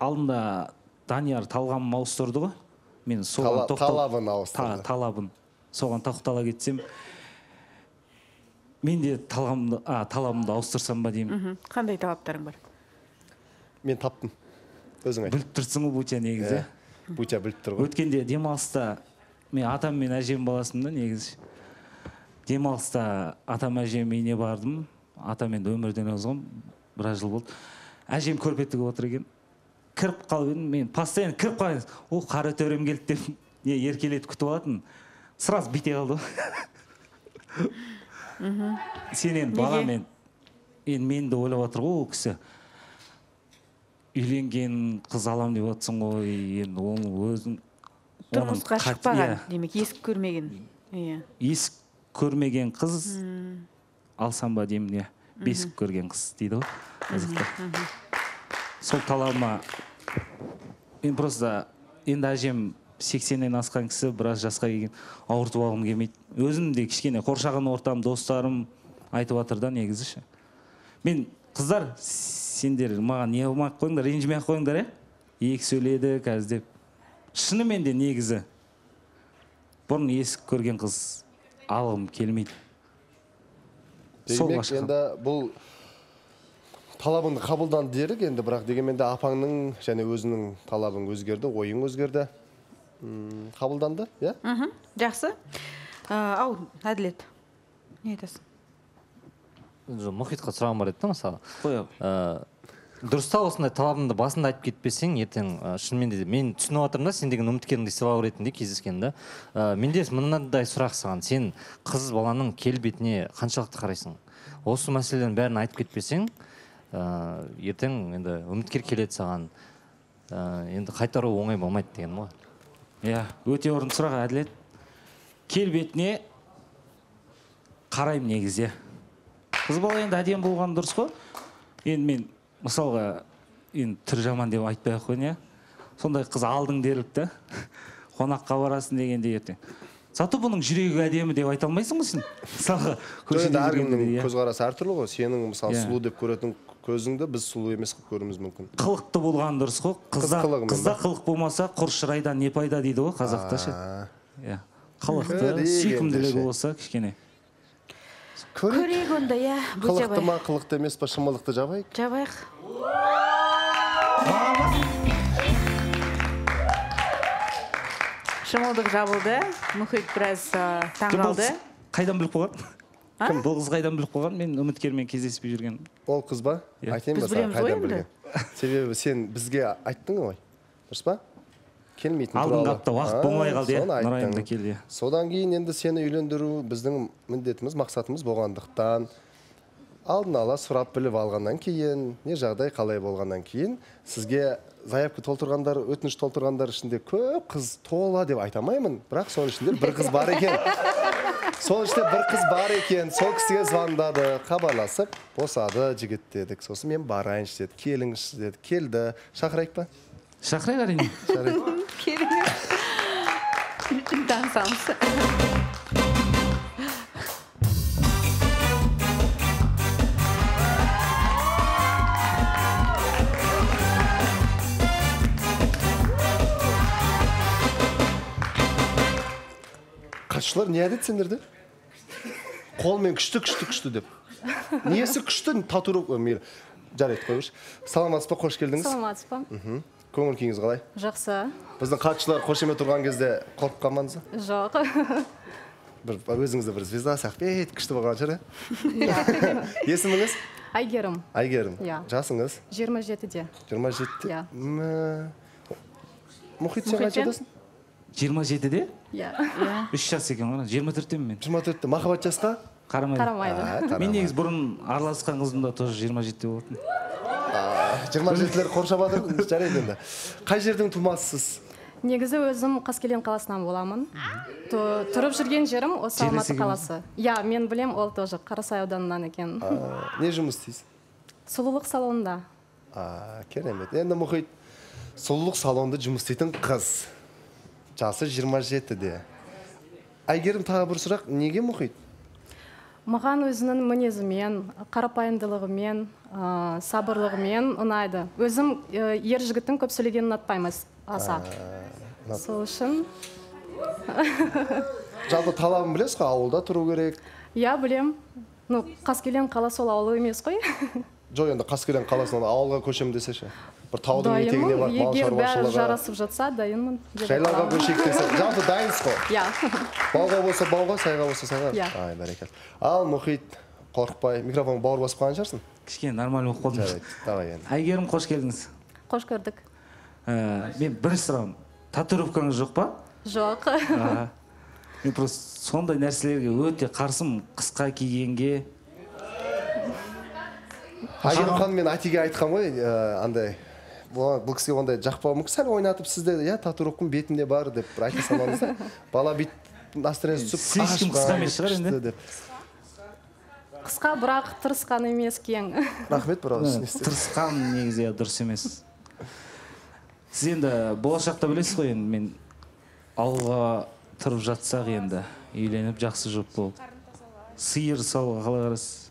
алдында данияр талғамын ауыстырды ғой. Мен соған Тала- талабын ауыстырды. Та- талабын. Соған тоқтала кетсем мен де талғамды а талабымды ауыстырсам ба деймін? Қандай талаптарың бар? Мен таптым. Өзің айт. Біліп тұрсың ғой бутя негізі. Иә. бутя біліп тұр ғой. Өткенде демалыста мен атам мен әжем баласымын да негізі. Демалыста атам әжем үйіне бардым. Атам енді өмірден озған. Біраз жыл болды. Әжем көрпе тігіп отыр екен. Кіріп қалып едім мен постоянно кіріп қалған о қара төрем келді деп не еркелетіп күтіп алатын. Сразу бүйте қалды. Ғой сен енді баламен. Енді мені де ойлап отыр ғой ол кісі. Үйленген қыз алам деп жатсың ғой енді ол өзің тұрмысқа шықпаған иә, демек есік көрмеген. Иә. Есік көрмеген қыз алсам ба деймін иә. Бесік көрген қыз дейді ғой қазақта сол талабыма мен просто енді әжем сексеннен асқан кісі біраз жасқа келген ауыртып алғым келмейді. Өзім де кішкене қоршаған ортам достарым айтып жатыр да негізі ше. Мен қыздар сендер маған не қылмай ақ қойыңдар ренжімей ақ қойыңдар иә. Екі сөйледі қазір деп шынымен де негізі бұрын есік көрген қыз алғым келмейді. Сол енді бұл талабыңды қабылданды дерлік енді бірақ дегенмен де апаңның және өзінің талабың өзгерді ойың өзгерді. М, қабылданды иә? Мхм жақсы. Ә, ау әділет не айтасың? Жоқ мұхитқа сұрағым бар еді да мысалы. Қоя ә, дұрыс та осындай талабыңды басында айтып кетпесең ертең ә, шынымен де мен түсініп жатырмын да сен деген үміткеріңді сыйлау ретінде кездескен да. Ә, менде мынандай сұрақ саған. Сен қыз баланың келбетіне қаншалықты қарайсың? Осы мәселелердің бәрін айтып кетпесең ертең енді үміткер келеді саған ә, енді қайтару оңай болмайды дегенім ғой иә өте орынды сұрақ әділет келбетіне қараймын негізі иә қыз бала енді әдемі болған дұрыс қой енді мен мысалға енді түрі жаман деп айтпай ақ қояйын иә сондай қыз алдың дерлік та қонаққа барасың дегенде ертең зато бұның жүрегі әдемі деп айта алмайсың ғой сен мысалға әркімнің көзқарасы әртүрлі ғой сенің мысалы сұлу деп көретін көзіңді біз сұлу емес қылып көруіміз мүмкін. Қылықты болған дұрыс қой. Қызда қызда қылық болмаса құр шырайдан не пайда дейді ғой қазақта ше иә. Қылықты сүйкімділігі болса кішкене. Көрейік. Онда иә. Қылықты ма қылықты емес па шымылдықты жабайық? Жабайық. Шымылдық жабылды. Мұхит біраз таңғалды. Қайдан біліп қойған? Кім бұл қыз қайдан біліп қойған? Мен үміткермен кездеспей жүрген. Ол қыз ба? Иә. айтайын ба Біз саған білеміз ғой қайдан білген? Себебі сен бізге айттың ғой. Дұрыс па? Келмейтін алдыңғы апта уақыт болмай қалды иә. нұрайым да келді иә. Содан кейін енді сені үйлендіру біздің міндетіміз мақсатымыз болғандықтан алдын ала сұрап біліп алғаннан кейін не жағдай қалай болғаннан кейін сізге заявка толтырғандар өтініш толтырғандар ішінде көп қыз тола деп айта алмаймын. Бірақ соның ішінде бір қыз бар екен. Соның ішінде бір қыз бар екен сол кісіге звондады хабарласып босады жігіт дедік сосын мен барайыншы деді келіңізші деді келді шақырайық па шақырайық әрине жарайды келіңіз танысамыз қатысушылар не айтады сендерде? Қолмен күшті күшті күшті деп. Несі күшті? Татуировка мейлі. Жарайды қойыңызшы. Саламатсыз ба? Қош келдіңіз. Саламатсыз ба? Көңіл күйіңіз қалай? Жақсы. Біздің қатысушылар қошемет тұрған кезде қорқып қалмадыңыз ба? Жоқ. Бір өзіңізді бір звезда сияқты. Күшті болған шығар иә. Есіміңіз? Әйгерім әйгерім Иә. жасыңыз? Жиырма жетіде. Жиырма жетіде Иә. Мұхит сен қанша Мұхитпен? жасың? Жиырма жетіде? Иә. Үш жас екен ғой жиырма төрттемін мен. жиырма төртте махаббат жасқа қарамайды. Қарамайды. Мен негізі бұрын араласқан қызым да тоже жиырма жетіде болатын. Жиырма жетілер қоршап жатыр жарайды енді. Қай жердің тумасысыз? Негізі өзім қаскелең қаласынан боламын. Тұрып жүрген жерім осы алматы қаласы. Иә мен білем ол тоже қарасай ауданынан екен. А, не жұмыс істейсіз? Сұлулық салонында. А, керемет. Енді мұхит сұлулық салонында жұмыс істейтін қыз. Жасы 27-де әйгерім тағы бір сұрақ. Неге мұхит? Маған өзінің мінезімен қарапайымдылығымен ә, сабырлығымен ұнайды. Өзім ә, ер жігіттің көп сөйлегенін ұнатпаймын аса сол үшін жалпы талабын білесіз ғой ауылда тұру керек. Иә білем. Ну қаскелең қала сол ауыл емес қой. жоқ енді қаскелең қаласынан ауылға көшемін десе ше бір таудың етегіне барып мал егер бәрі шаруашылығы жарасып жатса дайынмын жайлауға көшейік десе. Жалпы дайынсыз ғой иә бауға болса бауға сайға болса сайға. Иә. ай бәрекелді. Ал мұхит қорықпай микрофон бауыр басып қалған шығарсың? Кішкене нормально болып қалдым. Жарайды давай енді. Әйгерім қош келдіңіз. Қош көрдік. Ә, мен бірінші сұрағым. Татуировкаңыз жоқ па? Жоқ. Мен просто сондай нәрселерге өте қарсымын. Қысқа кигенге. Ханым. мен атиге айтқан ғой ә, андай бұл кісіге ондай жақпауы мүмкін. Сәл ойнатып сізде иә татуировкам бетімде бар деп бір айта салмаңыз да. Бала бүйтіп настроениесі түсіп слишком қысқа емес шығар енді? қысқа бірақ тырысқан емес кең. Рахмет істедіңіз? тырысқан негізі иә дұрыс емес. Сіз енді болашақта білесіз ғой енді мен ауылға тұрып жатсақ енді үйленіп жақсы жұп болып. Сиыр сауға қалай қарайсыз?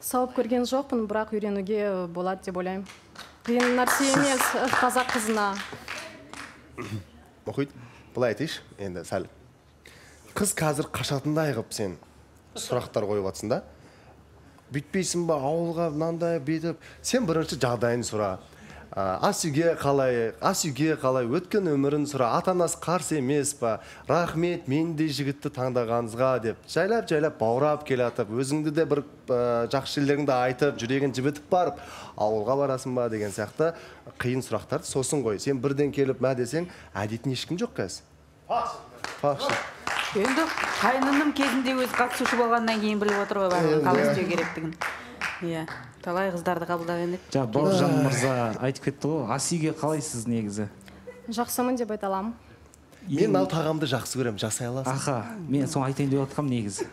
Сауып көрген жоқпын бірақ үйренуге болады деп ойлаймын. Қиын нәрсе емес қазақ қызына. Мұхит былай айтайыншы енді сәл. Қыз қазір қашатындай қылып сен сұрақтар қойып жатсың да. Бүйтпейсің ба ауылға мынандай бүйтіп. Сен бірінші жағдайын сұра. Ас үйге қалай ас үйге қалай өткен өмірін сұра ата анасы қарсы емес па? Рахмет мендей жігітті таңдағаныңызға деп жайлап жайлап баурап келе жатып өзіңді де бір ә, жақсы жерлеріңді айтып жүрегін жібітіп барып ауылға барасың ба деген сияқты қиын сұрақтарды сосын қой сен бірден келіп мә десең ә дейтін ешкім жоқ қазір. Енді қайнының кезінде өзі қатысушы болғаннан кейін біліп отыр ғой барлығын қалай істеу керектігін. Иә. Талай қыздарды қабылдаған еді жаңа бауыржан мырза айтып кетті ғой ас үйге қалайсыз негізі? Жақсымын деп айта аламын. Мен мынау тағамды жақсы көремін жасай аласың. Аха мен соны айтайын деп жатқанмын негізі.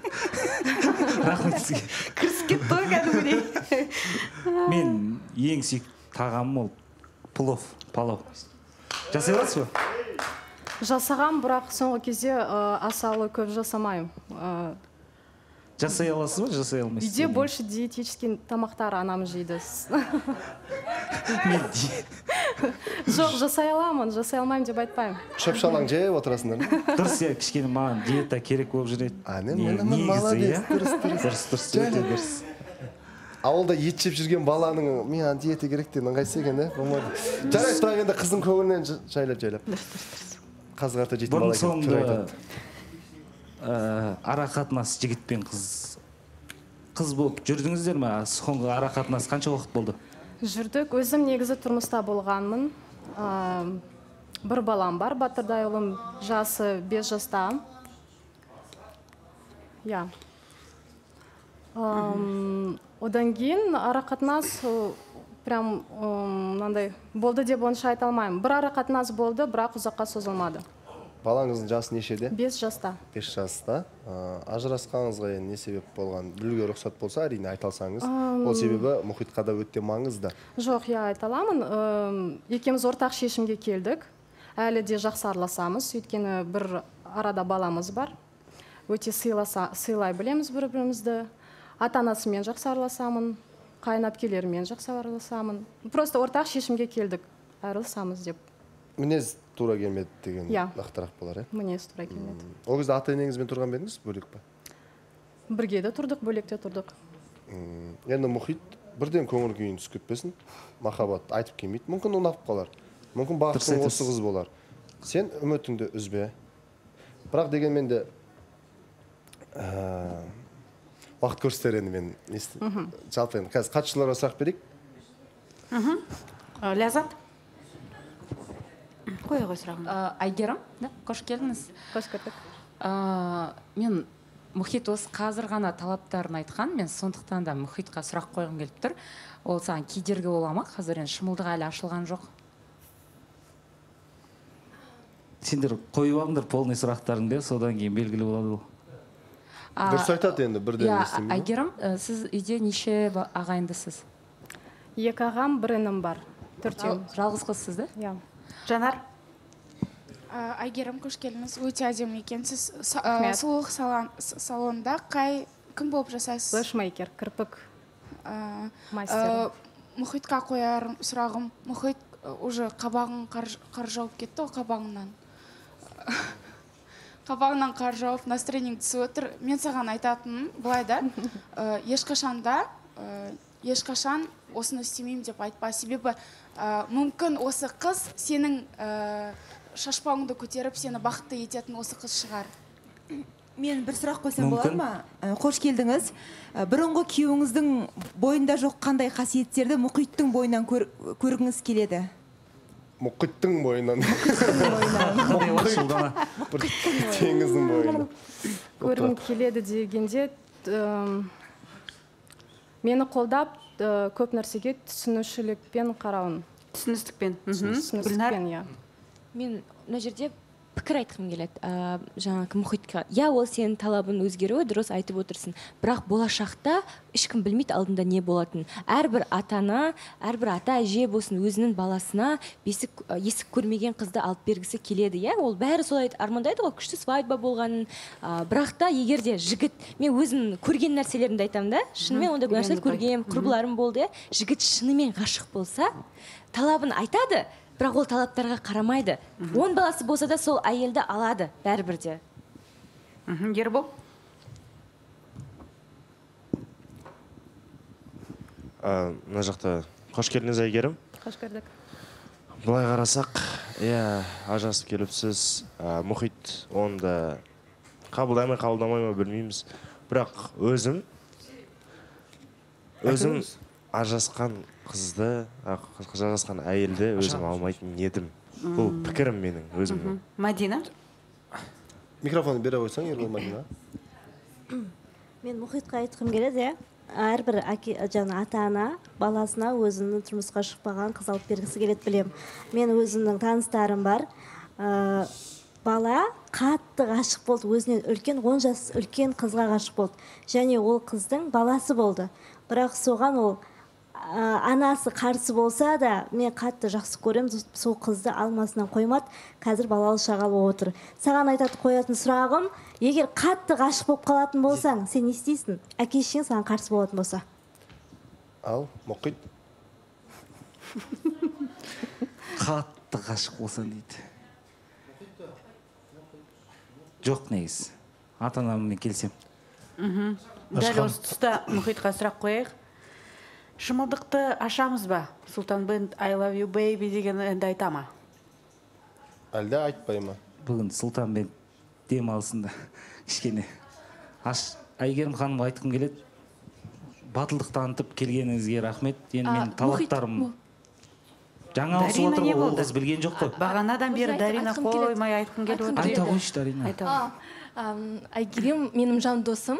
Рахмет сізге. Кірісіп кетті ғой кәдімгідей. Мен ең сүйікті тағамым ол плов палау. Жасай аласыз ба? Жасағам бірақ соңғы кезде асалы көп жасамаймын. Жасай аласыз ба жасай алмайсыз үйде больше диетический тамақтар анам жейді жоқ жасай аламын жасай алмаймын деп айтпаймын шөп шалаң жеп отырасыңдар ма дұрыс иә кішкене маған диета керек болып жүреді. Молодец, дұрыс, дұрыс. дұрыс өте дұрыс ауылда ет жеп жүрген баланың мен диета керек деген ыңғайсыз екен иә болмады жарайды бірақ енді қыздың көңілінен жайлап жайлап. Қазы қарта жейтін бұрын бала екен ә, ара қатынас жігіт пен қыз. Қыз болып жүрдіңіздер ме соңғы ара қатынас қанша уақыт болды? Жүрдік. Өзім негізі тұрмыста болғанмын. Ә, бір балам бар батырдай ұлым жасы 5 жаста. Иә. Ам, одан кейін арақатынас ол прям м, мынандай болды деп онша айта алмаймын. Бір арақатынас болды бірақ ұзаққа созылмады. Балаңыздың жасы нешеде? 5 жаста. Бес жаста. Ә, ажырасқаныңызға енді не себеп болған? Білуге рұқсат болса әрине айта алсаңыз. Ол себебі мұхитқа да өте маңызды. Жоқ иә айта аламын. Екеуміз ортақ шешімге келдік. Әлі де жақсы араласамыз өйткені бір арада баламыз бар. Өте сыйласа сыйлай білеміз бір бірімізді ата анасымен жақсы араласамын қайын әпкелерімен жақсы араласамын просто ортақ шешімге келдік. Айырылысамыз деп. Мінез тура келмеді деген Иә. нақтырақ болар иә? Мінез тура келмеді. Ол кезде ата енеңізбен тұрған ба едіңіз бөлек па? Бірге де тұрдық бөлек те тұрдық. Енді мұхит бірден көңіл күйін түсіп кетпесін махаббат айтып келмейді. Мүмкін ұнап қалар. Мүмкін бақытың осы қыз болар. Сен үмітіңді үзбе. Бірақ дегенмен де ә, уақыт көрсетер енді мен жалпы енді қазір қатысушыларға сұрақ берейік. Ә, ләззат? Қоя ғой сұрағыңды Ә, әйгерім да? Қош келдіңіз. Қош көрдік. Ә, мен мұхит осы қазір ғана талаптарын айтқан мен сондықтан да мұхитқа сұрақ қойғым келіп тұр. Ол саған кедергі бола ма? Қазір енді шымылдық әлі ашылған жоқ. Сендер қойып алыңдар полный сұрақтарыңды содан кейін белгілі болады ол А, дұрыс айтады енді бірден иә әйгерім ә, сіз үйде неше ағайындысыз? Екі ағам бір інім бар. Төртеу. Жал- жалғыз қызсыз да? Иә. Жанар? Әйгерім қош келдіңіз. Өте әдемі екенсіз сұлулық салон- с- салонында қай кім болып жасайсыз? Флешмейкер кірпік мастері. ә, мұхитқа қояр сұрағым. Мұхит уже қабағың қар, жауып кетті ғой қабағыңнан. Қабағыңнан қар жауып настроениең түсіп отыр. Мен саған айтатыным былай да. Ешқашан да ешқашан осыны істемеймін деп айтпа. Себебі мүмкін осы қыз сенің шашпауыңды көтеріп сені бақытты ететін осы қыз шығар. Мен бір сұрақ қойсам болады ма? Ә, қош келдіңіз. Ә, бұрынғы күйеуіңіздің бойында жоқ қандай қасиеттерді мұхиттың бойынан көр- көргіңіз келеді? Мұхиттың бойынан. Теңіздің бойынан. Көргім келеді дегенде мені қолдап көп нәрсеге түсінушілікпен қарауын. Түсіністікпен. Түсіністікпен иә. Мен мына жерде пікір айтқым келеді. Ә, жаңағы мұхитқа. Иә ол сенің талабың өзгеруі дұрыс айтып отырсың. Бірақ болашақта ешкім білмейді алдында не болатынын. Әрбір ата ана әрбір ата әже болсын өзінің баласына бесік ә, есік көрмеген қызды алып бергісі келеді иә? Ол бәрі солай армандайды ғой. Күшті свадьба болғанын. Ә, бірақ та егер де жігіт мен өзім көрген нәрселерімді айтамын да шынымен ондай нәрселерді көргенмін құрбыларым болды иә? Жігіт шынымен ғашық болса талабын айтады. Бірақ ол талаптарға қарамайды. Он баласы болса да сол әйелді алады бәрібір де. Мхм. ербол? Мына жақта қош келдіңіз әйгерім. Қош көрдік. Былай қарасақ иә ажырасып келіпсіз. Ә, мұхит оны да қабылдай ма қабылдамай ма білмейміз. Бірақ өзім өзім ажырасқан қызды ажырасқан әйелді өзім алмайтын едім. Бұл пікірім менің өзімнің. Мадина? Микрофонды бере қойсаң ербол мадина. Мен мұхитқа айтқым келеді иә. Әрбір әке жаңа ата ана баласына өзінің тұрмысқа шықпаған қыз алып бергісі келеді білем. мен өзімнің таныстарым бар. Ә, бала қатты ғашық болды өзінен үлкен 10 жас үлкен қызға ғашық болды. Және ол қыздың баласы болды. Бірақ соған ол ә, анасы қарсы болса да мен қатты жақсы көремін сол қызды алмасынан қоймады. Қазір балалы шағалы болып отыр. Саған айтатын қоятын сұрағым егер қатты ғашық болып қалатын болсаң сен не істейсің? Әке шешең саған қарсы болатын болса. Ал мұхит. Қатты ғашық болсаң дейді. Жоқ негізі ата анаммен келісемін дәл осы тұста мұхитқа сұрақ қояйық. Шымылдықты ашамыз ба? Сұлтан бенд i love you baby деген әнді айта ма әлде айтпай ма? Бүгін сұлтанмен демалысында кішкене. Аш әйгерім ханымға айтқым келеді. Батылдық танытып келгеніңізге рахмет. Енді менің талаптарым жаңа ауысып отыр ғой ол қыз білген жоқ қой. Бағанадан бері дарина қоймай айтқым келіп отыр. Айта келеді. қойшы дарина? Айта әйгерім менің жан досым.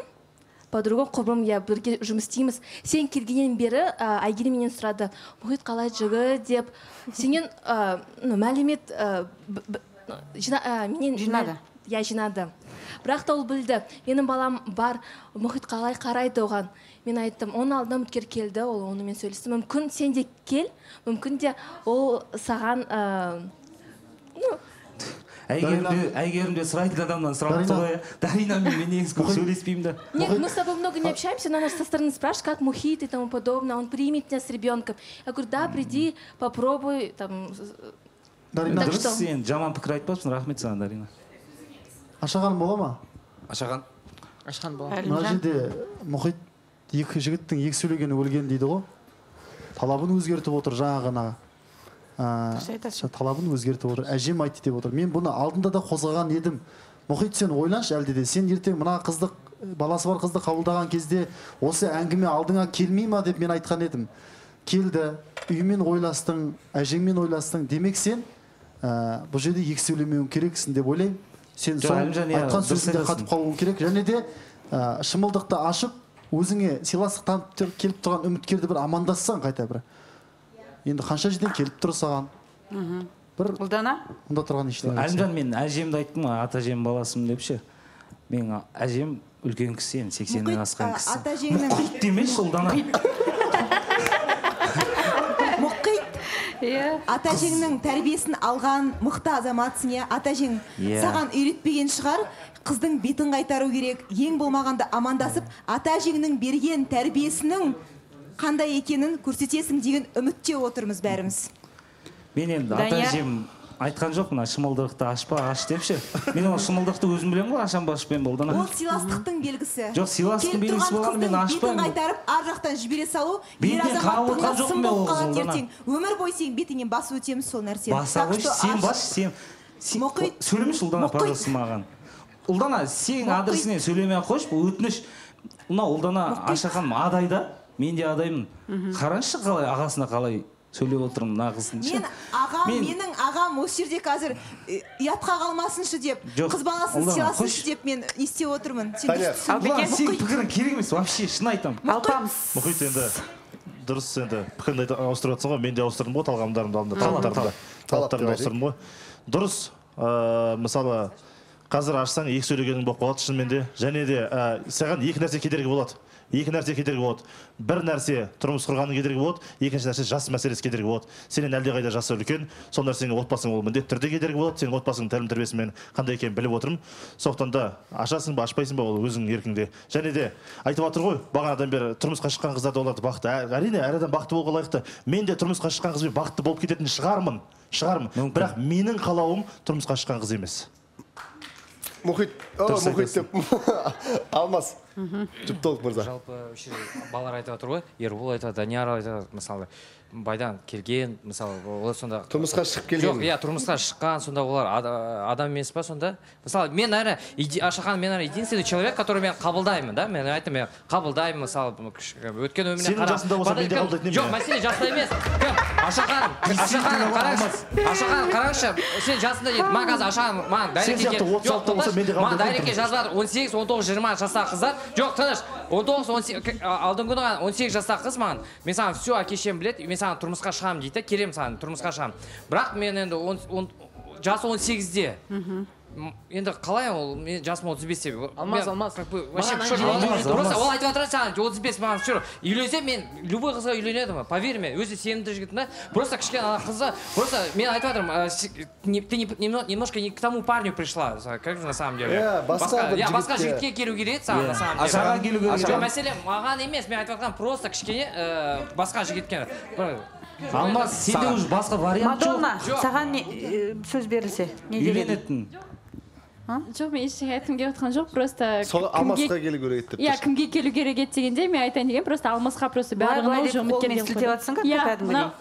Подругам құрбым иә бірге жұмыс істейміз. Сен келгеннен бері ә, әйгерім менен сұрады. Мұхит қалай жігіт деп. Сенен ә, ну, мәлімет ә, жина, ә, менен Жинады. иә жинады. Бірақ та ол білді. Менің балам бар. Мұхит қалай қарайды оған? Мен айттым оның алдына үміткер келді ол онымен сөйлесті. Мүмкін сен де кел мүмкін де ол саған ә, ну, әйгерімде әйгерімде сұрайтын адамнан сұрап ғой иә. даринамен мен негізі көп сөйлеспеймін да Нет, мы с тобой много не общаемся, но она со стороны спрашивает, как мухит и тому подобное. Он примет меня с ребенком. Я говорю, да, приди, попробуй. Там, дарина дұрыс что? сен жаман пікір айтпапсың рахмет саған дарина ашаған бола ма ашаған ашқан болады мына жерде мұхит екі жігіттің екі сөйлегені өлген дейді ғой талабын өзгертіп отыр жаңа ғана Дұрыс айтасың. Талабын өзгертіп отыр. Әжем айтты деп отыр. Мен бұны алдында да қозғаған едім. Мұхит сен ойланшы әлде де. Сен ертең мына қызды баласы бар қызды қабылдаған кезде осы әңгіме алдыңа келмей ма деп мен айтқан едім. Келді үймен ойластың әжеңмен ойластың. Демек сен ә, бұл жерде екі сөйлемеуің керексің деп ойлаймын сен сол айтқан сөзіңде қатып қалуың керек. Және де ә, шымылдықты ашып өзіңе сыйластық танытып келіп тұрған үміткерді бір амандассаң қайта бір. Енді қанша жерден келіп тұр саған? Бір ұлдана мұнда тұрған ештеңе жоқ. әлімжан мен әжемді айттым ғой ата әжем баласымын деп ше менің әжем үлкен кісі енді сексеннен асқан кісі. ата әжеңнің мұхит демеші ұлдана мұхит. Иә. Ата әжеңнің тәрбиесін алған мықты азаматсың иә? Ата әжең Иә. саған үйретпеген шығар қыздың бетін қайтару керек ең болмағанда амандасып ата әжеңнің берген тәрбиесінің қандай екенін көрсетесің деген үмітте отырмыз бәріміз. Мен енді ата әжем айтқан жоқ мына шымылдықты ашпа аш депші. Мен ол шымылдықты өзім білемін ғой ашам ба ашпаймын ба ұлдана ол сыйластықтың белгісі. Жоқ, сыйластықтың белгісі болғанымен қыздың ашпаймын. бетін қайтарып ар жақтан жібере салу ер азаматтың сын мен болып қалады ертең. өмір бойы сенің бетіңнен басып өтеміз сол нәрсені. Баса қойшы сен бас сен сен- сөйлемеші ұлдана пожалуйста маған. Ұлдана сенің адресіңнен сөйлемей ақ қойшы бұл өтініш. Мынау ұлдана аша ханым адай да. Мен де адаймын қараңызшы қалай ағасына қалай сөйлеп отырмын мына қыздың ше. мен ағам Мен- менің ағам осы жерде қазір э, ұятқа қалмасыншы деп Жоқ, қыз баласын сыйласыншы деп мен не істеп отырмын сенің пікірің керек емес вообще шын айтамын алпамыс мұхит енді дұрыс енді пікіріңді ауыстырып жатсың ғой. Мен де ауыстырдым ғой талғамдарымды алдында талаптарымды Талап талаптарымды ауыстырдым ғой. Дұрыс ыыы мысалы қазір ашсаң екі сөйлегенің болып қалады шынымен де. Және де ә, саған екі нәрсе кедергі болады. Екі нәрсе кедергі болады. Бір нәрсе тұрмыс құрғанның кедергі болады екінші нәрсе жас мәселесі кедергі болады. Сенен әлдеқайда жасы үлкен сол нәрсеңе отбасың ол міндетті түрде кедергі болады. Сенің отбасыңның тәлім тәрбиесі мен қандай екенін біліп отырмын. Сондықтан да ашасың ба ашпайсың ба ол өзіңнің еркіңде. Және де айтып жатыр ғой бағанадан бері тұрмысқа шыққан қыздар да оларды бақытты әрине әр адам бақытты болуға лайықты. Мен де тұрмысқа шыққан қызбен бақытты болып кететін шығармын шығармын. Бірақ менің қалауым тұрмысқа шыққан қыз емес. Мұхит мұхит деп. Алмас. Жұптолық мырза. Жалпы осы балалар айтып жатыр ғой ербол айтып жатыр данияр айтып жатыр мысалы байдан келген мысалы олар сонда тұрмысқа шығып келген. Жоқ иә тұрмысқа шыққан сонда олар ада- адам емес па сонда? Мысалы мен наверное иде- аша ханым мен наверное единственный человек который мен қабылдаймын да. Мен айтамын мен қабылдаймын мысалы өткен өміріне Сенің жасыңда болса мен де қабылдайтын едім жоқ мәселе жаста емес. Кім? Аша ханым аша ханым қараңызшы. аша ханым қараңызшы. Сен жасында дейді. Маған қазір аша ханым маған сияқты отыз алтыда болса мен де маған жазып жатыр он сегіз он тоғыз жиырма жастағы қыздар. Жоқ тыныш. он тоғыз он сегіз алдыңғы күні ғана он сегіз жастағы қыз маған. Мен саған все әке шешем біледі. Мен саған тұрмысқа шығамын дейді да келемін саған тұрмысқа шығамын. Бірақ мен енді он, он, жасы он сегізде. М, енді қалай ол? Мен жасым отыз бесте Алмас, Алмас. вообще Маған чё, Алмас, просто Алмас. ол айтып жатыр саған отыз бес маған все үйленсем мен любой қызға үйленедім поверь мне өзі сенімді жігітпін да? Просто кішкене ана қызды просто мен айтып жатырмын ты не- немно- немножко не к тому парню пришла как же на самом деле? Иә, басқа иә басқа жігітке. келу керек еді саған Иә. на самом А деле. саған келу керек? Жоқ мәселе маған емес мен айтып жатқаным просто кішкене ә, басқа жігітке. Алмас сенде уже басқа вариант жоқ. Мадонна саған не э, сөз берілсе не дер едің? Жоқ мен ештеңе айтқым келіп жатқан жоқ просто сол алмасқа келу керек еді деп иә кімге келу керек еді дегенде мен айтайын деген просто алмасқа просто барлығын жоқ қолмен сілтеп жатсың ғой, иә кәдімгідей. мынау.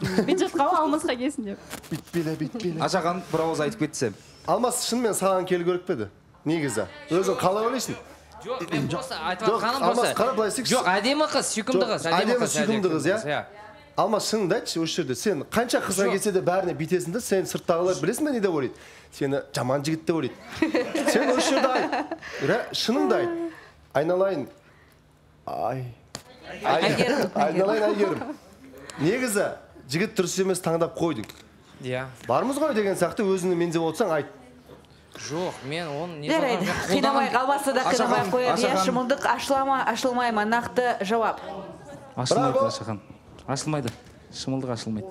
Бүйтіп жатқан ғой алмасқа келсін деп. Бүйтпеле бүйтпеле аша ханым бір ауыз айтып кетсем алмас шынымен саған келу керек пе еді? Негізі. Өзің қалай ойлайсың? Жоқ мен просто айтып Жоқ, жатқаным просто қара, былай істейікші. жоқ әдемі қыз сүйкімді қыз әдемі сүйкімді қыз иә. Алмас шыныңды айтшы осы жерде сен қанша қызға келсе де бәріне бүйтесің да сен сырттағылар білесің бе не деп ойлайды сені жаман жігіт деп ойлайды сен осы жерде айт Ра- шыныңды айт айналайын ай Әйгерім. айналайын әйгерім негізі жігіт дұрыс емес таңдап қойдың иә бармыз ғой деген сияқты өзіңді меңзеп отырсаң айт жоқ мен оны не жарайды қинамай қалбасы да қинамай қояды Аша иә шымылдық ашыла ма ашылмай ма нақты жауап ашылмайды ашахан ашылмайды. Шымылдық ашылмайды.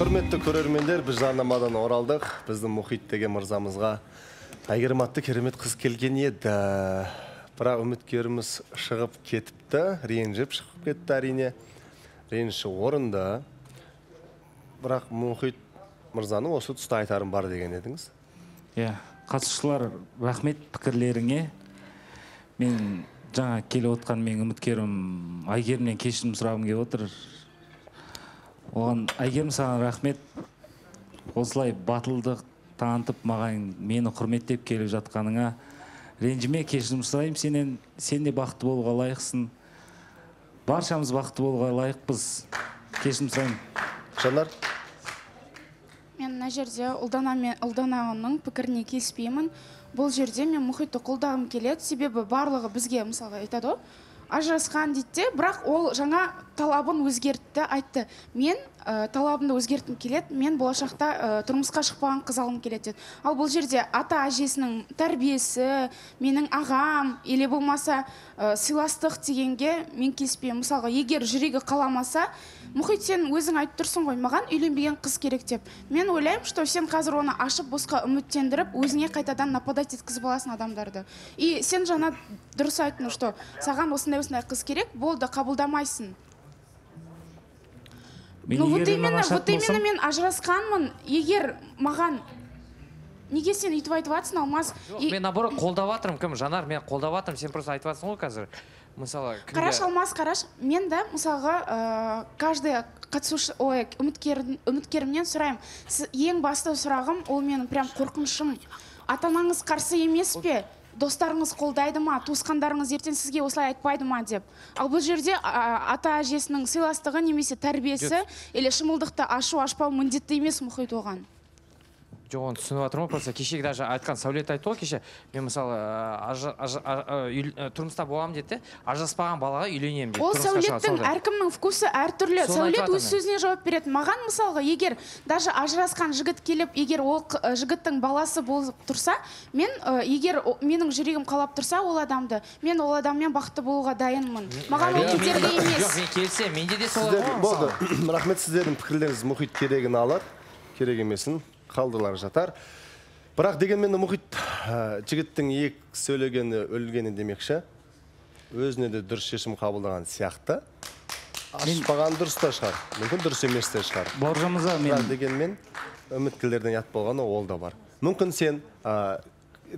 Құрметті көрермендер біз жарнамадан оралдық. Біздің мұхит деген мырзамызға әйгерім атты керемет қыз келген еді. Бірақ үміткеріміз шығып кетіпті ренжіп шығып кетті әрине. Реніші орынды бірақ мұхит мырзаның осы тұста айтарым бар деген едіңіз? Иә қатысушылар рахмет пікірлеріңе. Мен жаңа келіп отқан менің үміткерім әйгерімнен кешірім сұрағым келіп отыр. Оған әйгерім саған рахмет. Осылай батылдық танытып маған мені құрметтеп келіп жатқаныңа ренжіме кешірім сұраймын. Сенен сен де бақытты болуға лайықсың. Баршамыз бақытты болуға лайықпыз. Кешірім сұраймын. Жанар? Мен мына жерде ұлдана мен ұлдананың пікіріне келіспеймін. Бұл жерде мен мұхитты қолдағым келеді. Себебі барлығы бізге мысалға айтады ғой. Ажырасқан дейді де бірақ ол жаңа талабын өзгертті айтты. Мен ә, талабымды өзгерткім келеді мен болашақта ә, тұрмысқа шықпаған қыз алғым келеді деді. Ал бұл жерде ата әжесінің тәрбиесі менің ағам или болмаса ә, сыйластық дегенге мен келіспеймін мысалға егер жүрегі қаламаса мұхит сен өзің айтып тұрсың ғой маған үйленбеген қыз керек деп. Мен ойлаймын что сен қазір оны ашып босқа үміттендіріп өзіңе қайтадан нападать еткізіп аласың адамдарды. И сен жаңа дұрыс айттың что саған осындай осындай қыз керек болды қабылдамайсың. Ну вот именно вот именно мен ажырасқанмын. Егер маған неге сен өйтіп айтып жатрсың алмас жоқ мен наоборот қолдап жатырмын кім? Жанар мен қолдап жатырмын сен просто айтып жатрсың ғой қазір. Мысалы кімге- қараш алмас қараш. Мен да мысалға ә, каждый қатысушы ой үміткер үміткерімнен сұраймын. Сіз- ең басты сұрағым ол менің прям қорқынышым. Ата анаңыз қарсы емес пе? Достарыңыз қолдайды ма? Туысқандарыңыз ертең сізге осылай айтпайды ма деп. Ал бұл жерде а, ата әжесінің сыйластығы немесе тәрбиесі или шымылдықты ашу ашпау міндетті емес мұхит оған. Жоқ оны түсініп жатырмын ғой просто кешегі даже айтқан сәулет айтты ғой кеше. Мен мысалы үй- ә, тұрмыста боламын деді де ажыраспаған балаға үйленемін дейді ол сәулеттің әркімнің вкусы әртүрлі. Сәулет өз сөзіне жауап береді маған мысалға егер даже ажырасқан жігіт келіп егер ол ә, жігіттің баласы болып тұрса мен егер менің жүрегім қалап тұрса ол адамды мен ол адаммен бақытты болуға дайынмын. Маған ол кедергі емес. Жоқ мен келісемін. Менде де солай болды. рахмет сіздердің пікірлеріңіз мұхит керегін алады керек емесін. Қалдылар жатар. Бірақ дегенмен де мұхит ә, жігіттің екі сөйлегені өлгені демекші өзіне де дұрыс шешім қабылдаған сияқты. Ашпаған дұрыс та шығар мүмкін дұрыс емес те шығар. Бауыржан мырза мен дегенмен үміткерлерден ұят болғаны ол да бар. Мүмкін сен ә,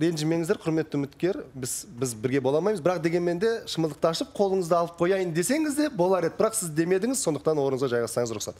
ренжімеңіздер құрметті үміткер біз біз бірге бола алмаймыз. Бірақ дегенмен де шымылдықты ашып қолыңызды алып қояйын десеңіз де болар еді. Бірақ сіз демедіңіз сондықтан орныңызға жайғассаңыз рұқсат.